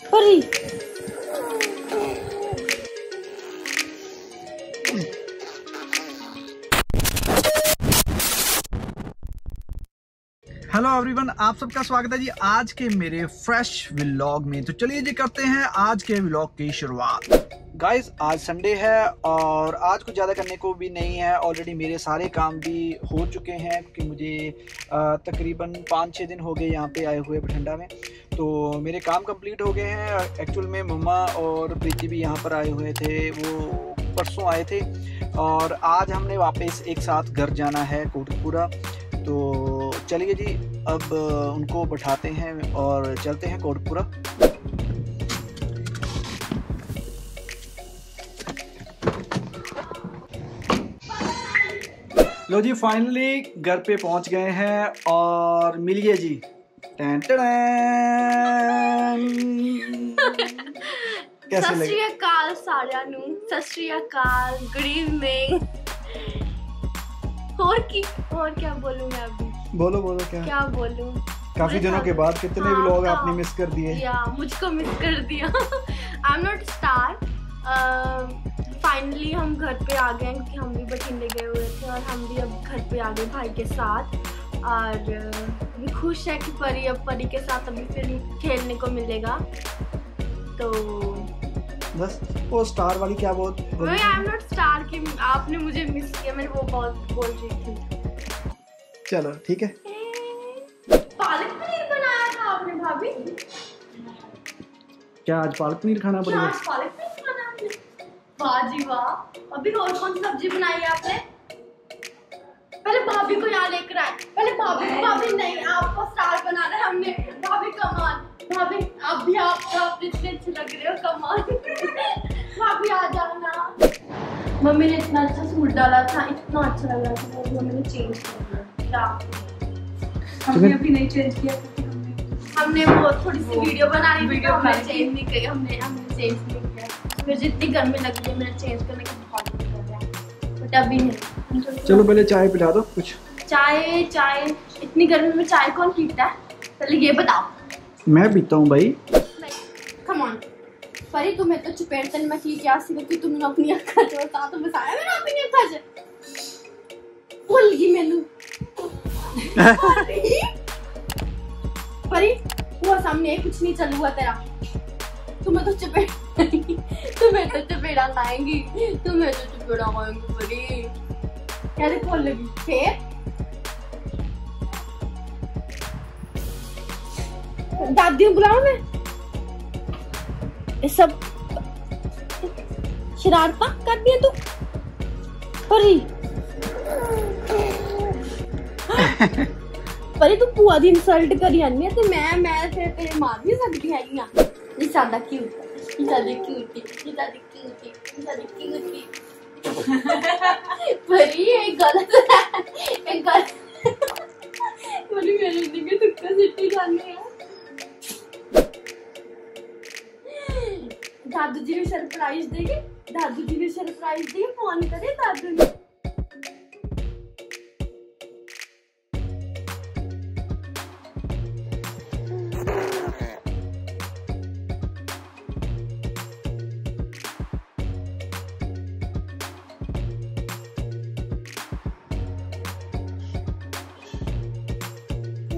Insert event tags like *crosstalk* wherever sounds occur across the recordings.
Hello everyone आप सबका स्वागत है जी आज के मेरे फ्रेश व्लॉग में। तो चलिए जी करते हैं आज के व्लॉग की शुरुआत। गाइस आज संडे है और आज कुछ ज़्यादा करने को भी नहीं है। ऑलरेडी मेरे सारे काम भी हो चुके हैं क्योंकि मुझे तकरीबन पाँच छः दिन हो गए यहाँ पे आए हुए बठिंडा में। तो मेरे काम कंप्लीट हो गए हैं। एक्चुअल में मम्मा और प्रीति भी यहाँ पर आए हुए थे। वो परसों आए थे और आज हमने वापस एक साथ घर जाना है कोटकपुरा। तो चलिए जी, अब उनको बैठाते हैं और चलते हैं कोटपुरा लो जी फाइनली घर पे पहुँच गए हैं और मिलिए जी। Tan tan. *laughs* कैसे लगे? सस्त्रीय काल सारिया नु। सस्त्रीय काल गुड इवनिंग और की और क्या बोलूँ मैं अभी? बोलो बोलो क्या? क्या बोलूँ? काफ़ी दिनों के बाद कितने हाँ, लोग आपने तो मिस कर दिए। या मुझको मिस कर दिया। I am not star finally हम घर पे आ गए क्योंकि हम भी बठिंडे गए हुए थे और हम भी अब घर पे आ गए भाई के साथ। और अभी खुश है कि परी अब परी के साथ अभी फिर खेलने को मिलेगा। तो बस वो स्टार वाली क्या बहुत आई एम नॉट स्टार की आपने मुझे मिस किया मैंने वो बहुत बोल रही थी। चलो ठीक है। पालक पनीर बनाया था आपने भाभी? क्या आज पालक पनीर खाना पड़ेगा पालक वाह जी वाह। अभी और कौन सी सब्ज़ी बनाई है आपने? पहले भाभी को यहाँ लेकर आए। पहले भाभी को भाभी नहीं आपको स्टार बनाना है हमने। भाभी कमान भाभी आप भी आप आप इतने अच्छे लग रहे हो कमान *laughs* भाभी आ जाना मम्मी ने इतना अच्छा सूट डाला था इतना अच्छा लग रहा था मम्मी ने चेंज कर दिया। क्या? हमने अभी नहीं चेंज किया। हमने वो थोड़ी सी वीडियो बना रही थी वीडियो हमने चेंज नहीं की हमने हमने चेंज फिर जितनी गर्मी लग रही है मेरा चेंज करने का बहुत मन कर रहा है। बट अभी नहीं। चलो पहले चाय पिला दो कुछ। चाय चाय। इतनी गर्मी में चाय कौन पीता है? पहले ये बताओ। मैं पीता हूँ भाई। कम ऑन परी तुम्हें तो चुपेड़ तन में की क्या सी कि तुमने अपनी अक्खा जो सा तो बताया मैंने अपनी अक्खा से। भूल गई मैनू परी परी वो सामने कुछ नहीं चल हुआ तेरा। तुम्हें तो चपेड़ तुम्हें तो चपेड़ा खाएँगी तुम्हें तो चपेड़ा खाएँगी परी कैसे खोल लगी? फिर? दादी बुलाओ मैं ये सब शरारता कर दिया तू। परी। परी, तू बुआ दी इंसल्ट करी जानी है ते मैं मैं फिर तेरे मार नहीं सकती हाँ ये ज़्यादा क्यूट ये ज़्यादा क्यूट ये ज़्यादा क्यूट ये ज़्यादा क्यूट परी ये गलत *laughs* है ये गलत *laughs* परी मेरे दिखे तुक्का सिट्टी खानी है। दादू जी ने सरप्राइज़ देंगे दादू जी ने सरप्राइज़ दिए फ़ोन करे दादू ने?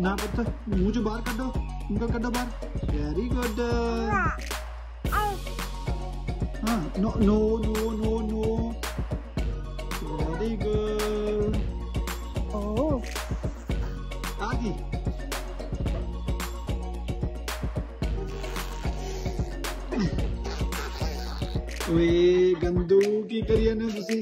ना पत्थर मुँह से बाहर कढ़ो मुँह का बाहर। वेरी गुड हाँ no no no no no very good ओ आगे। ओए गंदू की करिए ना तुसी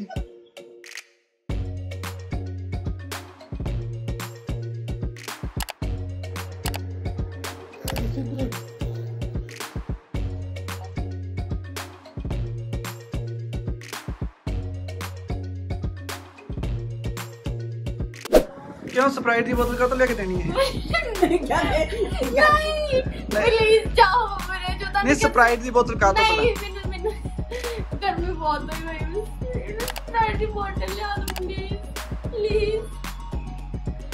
क्यों स्प्राइट की बोतल का तो लेके देनी है नहीं प्लीज जाओ मेरे जो नहीं स्प्राइट की बोतल का तो नहीं बना मैंने मैंने गर्मी बहुत हुई भाई स्प्राइट की बोतल ले आ दो प्लीज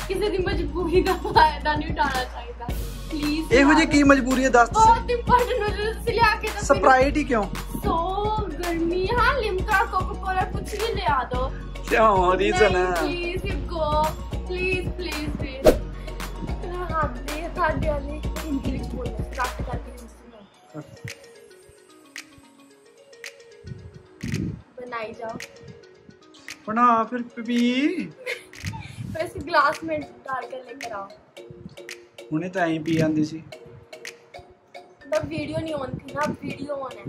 ਕਿਸੇ ਦੀ ਮਜਬੂਰੀ ਦਾ ਫਾਇਦਾ ਨਹੀਂ ਉਠਾਉਣਾ ਚਾਹੀਦਾ ਪਲੀਜ਼ ਇਹੋ ਜਿਹੀ ਕੀ ਮਜਬੂਰੀ ਹੈ ਦੱਸ ਬਹੁਤ ਇੰਪੋਰਟੈਂਟ ਹੋ ਤੁਸੀਂ ਲਿਆ ਕੇ ਦੋ ਸਪਰਾਈਟ ਹੀ ਕਿਉਂ ਸੋ ਗਰਮੀ ਹਾਂ ਲਿਮਕਾ ਕੋਕਾ ਕੋਲਾ ਕੁਝ ਵੀ ਲਿਆ ਦੋ ਕਿਉਂ ਰੀਜ਼ਨ ਹੈ ਪਲੀਜ਼ ਯੂ ਬਣਾ ਫਿਰ ਪੀ वैसे *laughs* ग्लास में डाल कर लेकर आओ ਹੁਣੇ ਤਾਂ ਐਂ ਪੀ ਜਾਂਦੀ ਸੀ तब वीडियो नहीं ऑन थी ना अब वीडियो ऑन है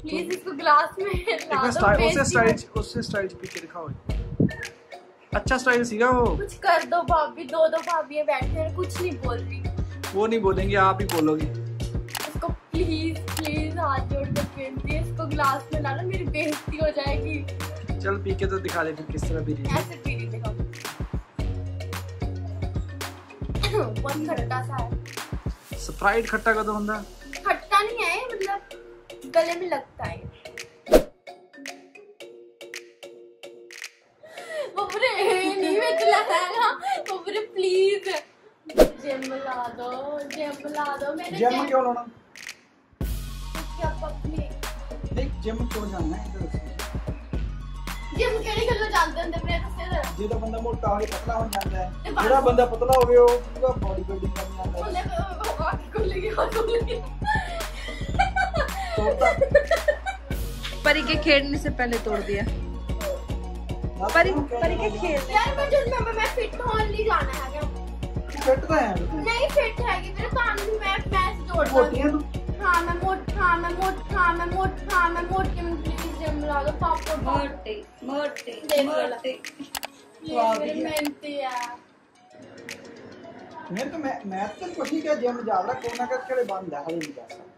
प्लीज इसको ग्लास में *laughs* ਇੱਕ ला ਵਾਰ दो ਸਟਾਈਲ ਉਸੇ बेइज्जती ਸਟਾਈਲ मत- ਚ ਉਸੇ ਸਟਾਈਲ ਚ ਪੀ ਕੇ ਦਿਖਾਓ अच्छा स्टाइल सीगा वो कुछ कर दो भाभी दो दो भाभी बैठे हैं कुछ नहीं बोल रही वो नहीं बोलेंगे आप ही बोलोगे इसको प्लीज प्लीज हाथ जोड़ कर बेनती है इसको ग्लास में डालो मेरी बेइज्जती हो जाएगी चल पी के तो दिखा दे फिर किस तरह पी रही है। ऐसे पी रही देखो। खट्टा सा है। स्प्राइट खट्टा का तो होंगे खट्टा नहीं है मतलब गले में लगता है। बबरे नहीं में चला है। बबरे प्लीज़ जिम ला दो जिम ला दो। मैंने जिम क्यों लाना? नहीं जिम क्यों जाना है इधर जिम केड़ी गल्लो जानते ਹੁੰਦੇ ਮੇਰੇ ਦੱਸੇ ਜੇ ਤਾਂ ਬੰਦਾ ਮੋਟਾ ਹੋ ਕੇ ਪਤਲਾ ਹੋ ਜਾਂਦਾ ਹੈ ਤੇ ਬਸ। ਜਿਹੜਾ ਬੰਦਾ ਪਤਲਾ ਹੋਵੇ ਉਹ ਪੂਰਾ ਬੋਡੀ ਬਿਲਡਿੰਗ ਕਰ ਜਾਂਦਾ ਹੈ ਉਹਨੇ ਕੋਲ ਗਿਆ ਕੋਲ ਗਿਆ तो ਤਾਂ परी के खेलने से पहले तोड़ दिया परी परी के खेल यार मैं जब मैं मैं फिट होने ਲਈ ਜਾਣਾ ਹੈਗਾ ਫਿੱਟ ਤਾਂ ਹੈ ਤੂੰ ਨਹੀਂ ਫਿਟ ਹੈਗੀ ਮੇਰੇ ਤਾਂ ਵੀ ਮੈਂ ਮੈਚ ਜੋੜਦਾ ਮੋਟੀ ਹੈ ਤੂੰ हाँ मैं मोट हाँ मैं मोट हाँ मैं मोट हाँ मैं मोट के प्लीज जिम ला दो पापा मोटे मोटे देख लो। मोटे प्लीज मेरी मेहनती है मैं तो मैं मैं तो कुछ नहीं किया जिम जा रहा कोरोना का केड़े बंद है हले नहीं जा सकता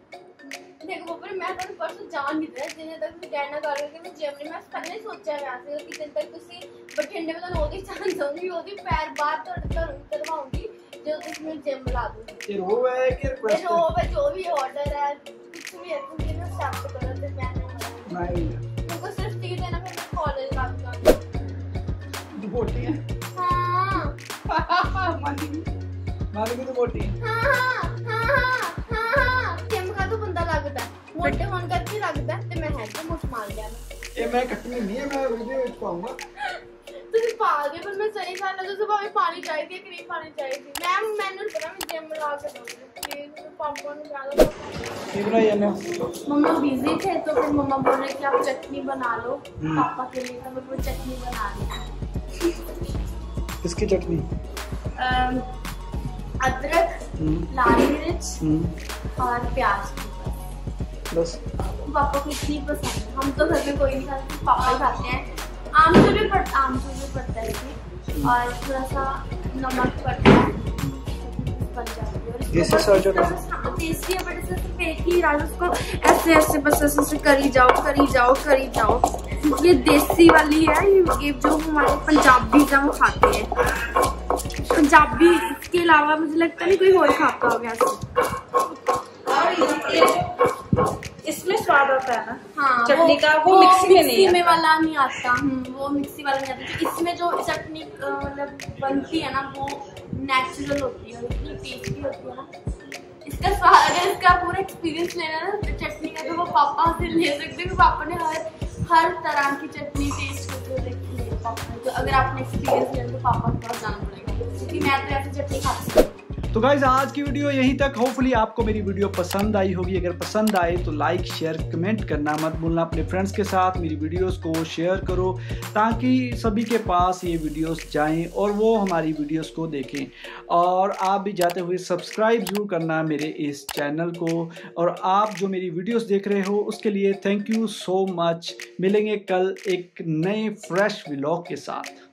देखो पर मैं तो परसों जान नहीं रहा जिन्हें तक मैं कहना कर रही कि मैं जिम नहीं मैं पहले ही सोचा है वैसे कि दिन तक ਤੁਸੀਂ ਬਠਿੰਡੇ में तो ਉਹਦੀ ਚਾਂਸ ਹੋਊਗੀ ਉਹਦੀ ਪੈਰ ਬਾਹਰ ਤੁਹਾਡੇ ਘਰੋਂ ਕਰਵਾਉਂਗੀ ਜਦੋਂ ਤੁਸੀਂ ਮੈਨੂੰ ਜਿਮ ਲਾ ਦੋ ये रो है कि ਤੇ रिक्वेस्ट ਜੋ ਵੀ ਜੋ ਵੀ ਆਰਡਰ ਹੈ ਕੁਝ ਵੀ ਹੈ ਤੁਸੀਂ ਨਾ ਸਟਾਰਟ ਕਰੋ ਤੇ ਮੈਂ ਨਹੀਂ नहीं उनको सिर्फ़ टी देना फिर मैं कॉलेज जाऊँगा बोटी है। हाँ? मानी मानी की तो बोटी है हाँ हाँ हाँ हाँ किम का तो बंदा लगदा मोटे होने करके लगदा ते तो मैं है तो मुझ मार गया ये मैं कटनी नहीं है मैं वीडियो में पाऊँगा। ਸਹੀ ਗੱਲ ਹੈ ਤੁਸੀਂ ਭਾਵੇਂ ਪਾਣੀ ਚਾਹੀਦੀ ਹੈ ਕਿ ਨਹੀਂ ਪਾਣੀ ਚਾਹੀਦੀ ਮੈਮ ਮੈਨੂੰ ਨੀ ਪਤਾ ਮੈਂ ਜਿਮ ਲਾ ਕੇ ਦਊਂਗੀ ਪਲੀਜ਼ पापा ने ज्यादा ਕੀ ਬਣਾਈ ਜਾਂਦੇ मम्मा बिजी थे तो फिर मम्मा बोल रहे कि आप चटनी बना लो हम्म। पापा के लिए तो मैं वो चटनी बना रही किसकी चटनी हूँ अदरक लाल मिर्च और प्याज बस पापा को इतनी पसंद है हम तो घर में कोई नहीं खाते पापा ही खाते हैं आम तो भी पड़ता आम तो भी पड़ता है इसमें और थोड़ा सा नमक पड़ता है बन जाती है। हाँ, है बट इसे फेंक ही है उसको ऐसे ऐसे बस ऐसे ऐसे करी जाओ करी जाओ करी जाओ। ये देसी वाली है ये जो हमारे पंजाबी का वो खाते हैं। पंजाबी इसके अलावा मुझे लगता नहीं कोई और खाता होगा ऐसे। इसमें स्वाद आता है ना? हाँ चटनी का वो वो मिक्सी में नहीं में वाला नहीं आता। हम्म, वो मिक्सी वाला नहीं आता। इसमें जो चटनी मतलब बनती है ना वो नेचुरल होती है इतनी टेस्टी होती है ना। इसका स्वाद अगर इसका पूरा एक्सपीरियंस लेना है ना तो चटनी का तो वो पापा से ले सकते हैं। पापा ने हर हर तरह की चटनी टेस्ट करके देखी है पापा ने। तो अगर आपने एक्सपीरियंस लेना तो पापा के पास जाना पड़ेगा क्योंकि मैं तो ऐसी चटनी खाती हूँ। तो गाइज़ आज की वीडियो यहीं तक। होपफुली आपको मेरी वीडियो पसंद आई होगी। अगर पसंद आए तो लाइक शेयर कमेंट करना मत भूलना। अपने फ्रेंड्स के साथ मेरी वीडियोस को शेयर करो ताकि सभी के पास ये वीडियोस जाएँ और वो हमारी वीडियोस को देखें। और आप भी जाते हुए सब्सक्राइब ज़रूर करना मेरे इस चैनल को। और आप जो मेरी वीडियोस देख रहे हो, उसके लिए थैंक यू सो मच मिलेंगे कल एक नए फ्रेश व्लॉग के साथ।